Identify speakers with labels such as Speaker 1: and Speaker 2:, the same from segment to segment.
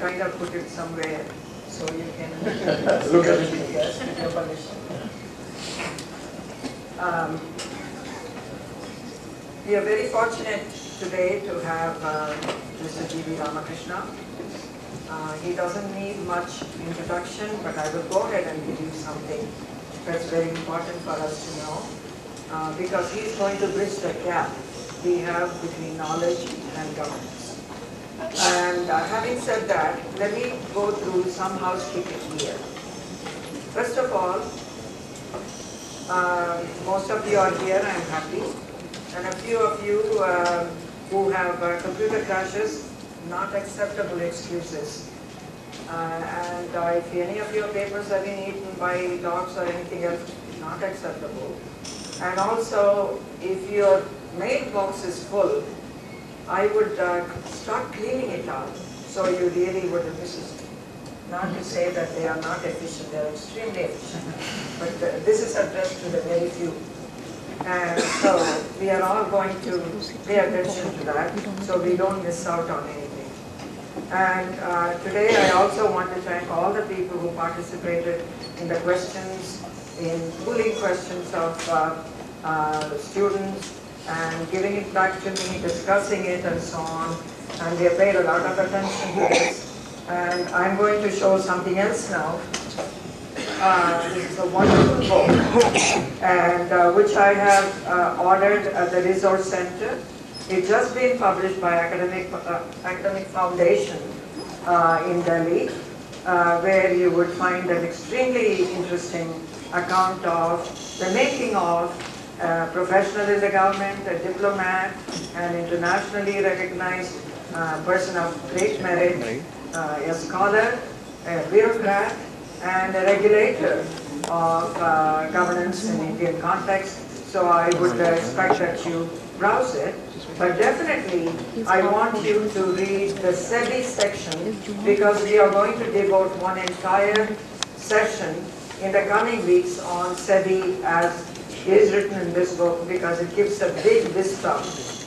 Speaker 1: kind of put it somewhere so you can
Speaker 2: Look at it.
Speaker 1: Yes, with your permission. Um, We are very fortunate today to have uh, Mr. G.V. Ramakrishna. Uh, He doesn't need much introduction, but I will go ahead and give you something that's very important for us to know, uh, because he's going to bridge the gap we have between knowledge and governance. And uh, having said that, let me go through some housekeeping here. First of all, uh, most of you are here, I'm happy. And a few of you uh, who have uh, computer crashes, not acceptable excuses. Uh, and uh, if any of your papers have been eaten by dogs or anything else, not acceptable. And also, if your mailbox is full, I would uh, start cleaning it out, so you really would, this is not to say that they are not efficient, they are extremely efficient, but uh, this is addressed to the very few. And so we are all going to pay attention to that, so we don't miss out on anything. And uh, today I also want to thank all the people who participated in the questions, in pulling questions of uh, uh, students and giving it back to me, discussing it and so on. And they paid a lot of attention to this. And I'm going to show something else now. Uh, This is a wonderful book, and uh, which I have uh, ordered at the Resource Center. It's just been published by Academic, uh, Academic Foundation uh, in Delhi, uh, where you would find an extremely interesting account of the making of a professional in the government, a diplomat, an internationally recognized uh, person of great merit, uh, a scholar, a bureaucrat, and a regulator of uh, governance in Indian context. So I would uh, expect that you browse it. But definitely, I want you to read the SEBI section because we are going to devote one entire session in the coming weeks on SEBI as is written in this book because it gives a big vista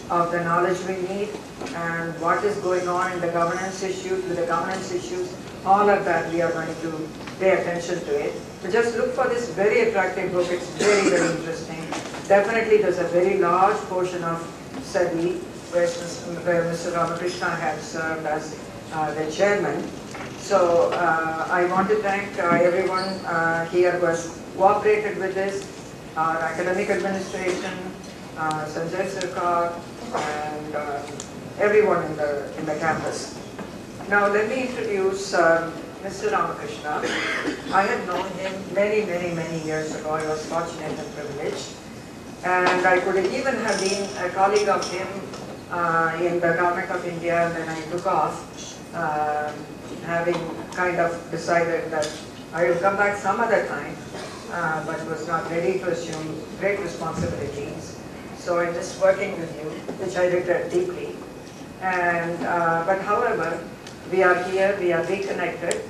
Speaker 1: of the knowledge we need and what is going on in the governance issues, with the governance issues, all of that we are going to pay attention to it. So just look for this very attractive book, it's very, very interesting. Definitely there's a very large portion of SEBI where Mr. Ramakrishna had served as uh, the chairman. So uh, I want to thank uh, everyone uh, here who has cooperated with this, our academic administration, uh, Sanjay Sirkar, and uh, everyone in the, in the campus. Now let me introduce um, Mr. Ramakrishna. I had known him many, many, many years ago. I was fortunate and privileged. And I could even have been a colleague of him uh, in the government of India and then I took off, um, having kind of decided that I will come back some other time, uh, but was not ready to assume great responsibilities. So I'm just working with you, which I regret deeply. And, uh, but however, we are here, we are reconnected.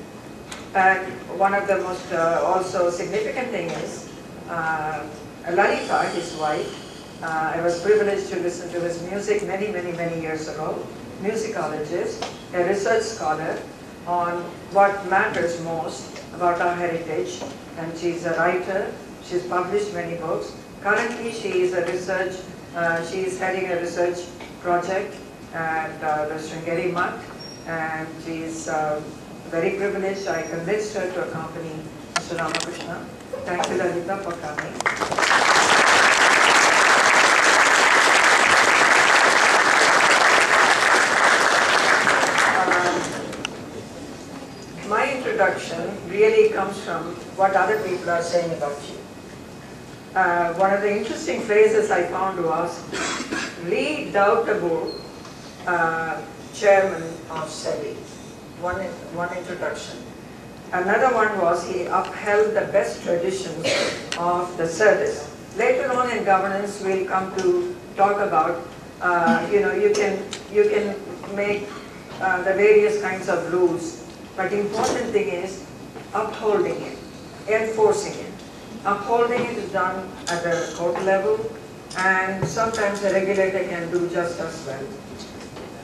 Speaker 1: And one of the most uh, also significant thing is, uh, Lalita, his wife, uh, I was privileged to listen to his music many, many, many years ago, musicologist, a research scholar on what matters most about our heritage. And she's a writer, she's published many books. Currently, she is a research, uh, she is heading a research project at uh, the Sringeri Mutt, and she is uh, very privileged. I convinced her to accompany Mr. Ramakrishna. Thank you, Lalita, for coming. Um, My really comes from what other people are saying about you. Uh, one of the interesting phrases I found was, redoubtable uh, chairman of SEBI. One, one introduction. Another one was he upheld the best traditions of the service. Later on in governance, we'll come to talk about, uh, you know, you can, you can make uh, the various kinds of rules, but the important thing is upholding it, enforcing it. Upholding it is done at the court level, and sometimes the regulator can do just as well.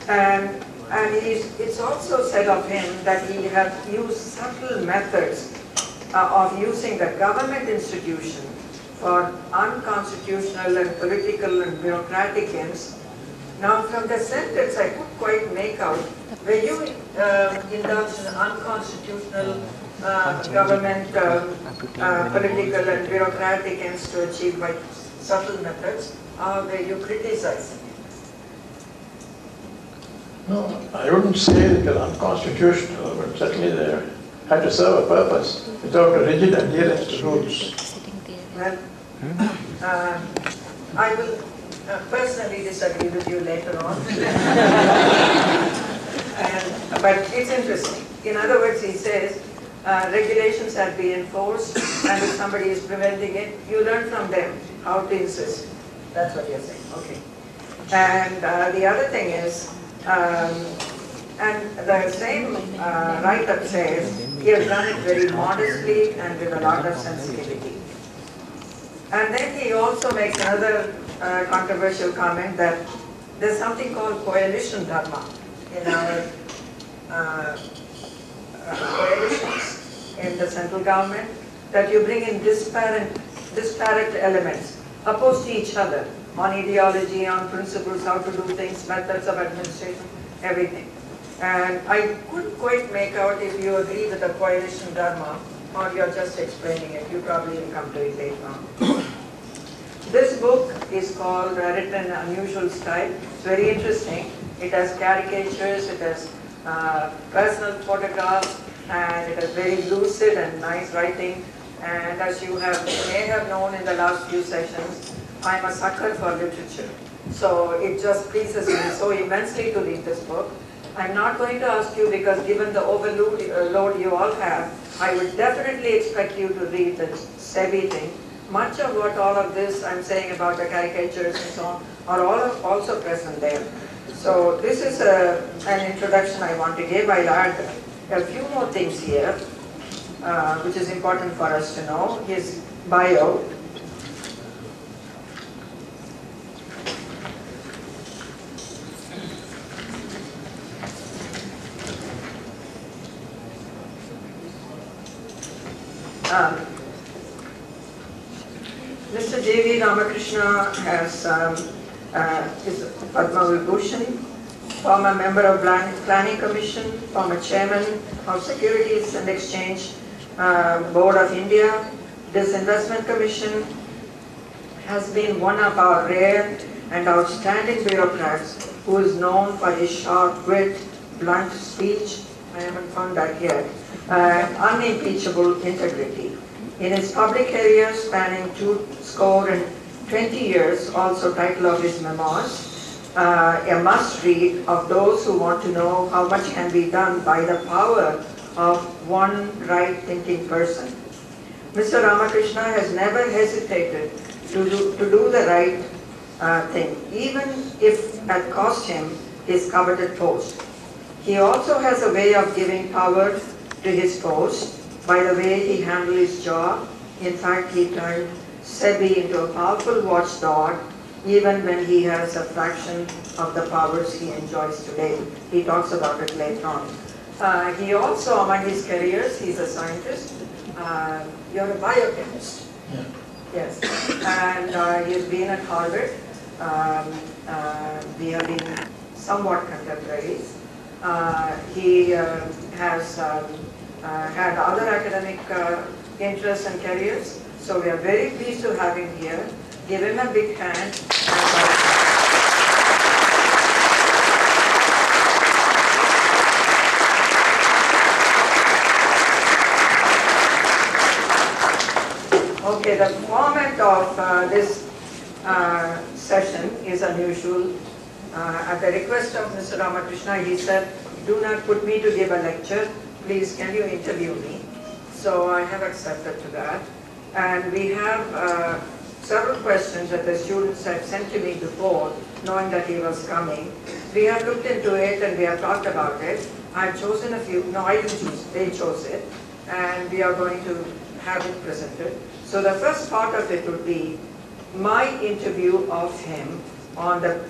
Speaker 1: And and it's also said of him that he had used subtle methods uh, of using the government institution for unconstitutional and political and bureaucratic ends. Now from the sentence I couldn't quite make out, were you uh, indulged in unconstitutional uh, government uh, uh, political and bureaucratic ends to achieve by subtle methods, or were you criticizing?
Speaker 2: No, I wouldn't say it was unconstitutional, but certainly they had to serve a purpose without a rigid adherence to rules.
Speaker 1: Well, uh, I will uh, personally disagree with you later on. and, but it's interesting. In other words, he says, uh, regulations are being enforced, and if somebody is preventing it, you learn from them how to insist. That's what you're saying, okay. And uh, the other thing is, um, and the same uh, write-up says, he has done it very modestly and with a lot of sensitivity. And then he also makes another uh, controversial comment that there's something called coalition dharma in our uh, coalitions in the central government, that you bring in disparate, disparate elements opposed to each other on ideology, on principles, how to do things, methods of administration, everything. And I couldn't quite make out if you agree with the coalition dharma or you're just explaining it. You probably will come to it later on. This book is called Written in Unusual Style. It's very interesting. It has caricatures, it has uh, personal photographs, and it has very lucid and nice writing. And as you have may have known in the last few sessions, I'm a sucker for literature. So it just pleases me so immensely to read this book. I'm not going to ask you because given the overload uh, load you all have, I would definitely expect you to read the SEBI thing. Much of what all of this I'm saying about the caricatures and so on are all also present there. So this is a, an introduction I want to give. I'll add a few more things here, uh, which is important for us to know. His bio, Um, Mr. G.V. Ramakrishna has, um, uh, is Padma Vibhushan, former member of Planning Commission, former chairman of Securities and Exchange uh, Board of India. Disinvestment Commission has been one of our rare and outstanding bureaucrats who is known for his sharp wit, blunt speech, I haven't found that yet, and unimpeachable integrity. In his public career spanning two score and 20 years, also title of his memoirs, uh, a must-read of those who want to know how much can be done by the power of one right-thinking person. Mr. Ramakrishna has never hesitated to do, to do the right uh, thing, even if it cost him his coveted post. He also has a way of giving power to his post by the way he handled his job. In fact, he turned SEBI into a powerful watchdog even when he has a fraction of the powers he enjoys today. He talks about it later on. Uh, he also, among his careers, he's a scientist. Uh, you're a biochemist.
Speaker 2: Yeah.
Speaker 1: Yes, and uh, he's been at Harvard. Um, uh, we have been somewhat contemporaries. Uh, he uh, has um, uh, had other academic uh, interests and careers, so we are very pleased to have him here. Give him a big hand. Okay, the format of uh, this uh, session is unusual. Uh, At the request of Mr. Ramakrishna, he said, do not put me to give a lecture, please can you interview me? So I have accepted to that. And we have uh, several questions that the students had sent to me before, knowing that he was coming. We have looked into it and we have talked about it. I've chosen a few, no, I didn't choose, they chose it. And we are going to have it presented. So the first part of it would be my interview of him on the,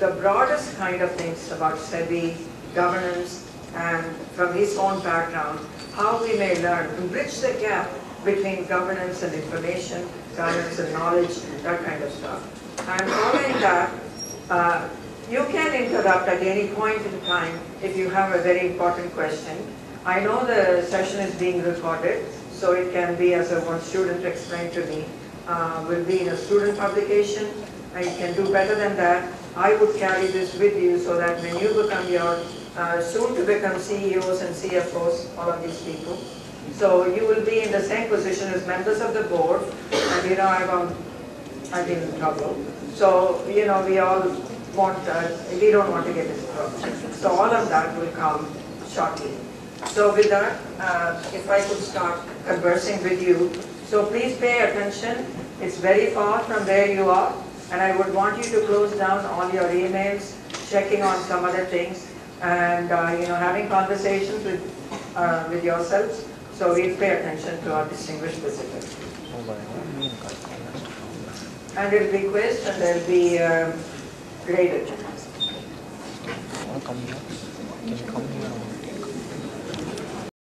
Speaker 1: the broadest kind of things about SEBI governance, and from his own background, how we may learn to bridge the gap between governance and information, governance and knowledge, and that kind of stuff. And following that, uh, you can interrupt at any point in time if you have a very important question. I know the session is being recorded, so it can be, as a one student explained to me, uh, will be in a student publication. I can do better than that. I would carry this with you so that when you become your, uh, soon to become CEOs and CFOs, all of these people, so you will be in the same position as members of the board, and you know, I've, I've been in trouble. So, you know, we all want, uh, we don't want to get into trouble. So all of that will come shortly. So with that, uh, if I could start conversing with you, so please pay attention. It's very far from where you are, and I would want you to close down all your emails, checking on some other things, and, uh, you know, having conversations with, uh, with yourselves. So we'll pay attention to our distinguished visitors. And it'll be quizzed and there'll be um, graded.
Speaker 3: Đó, cái công đó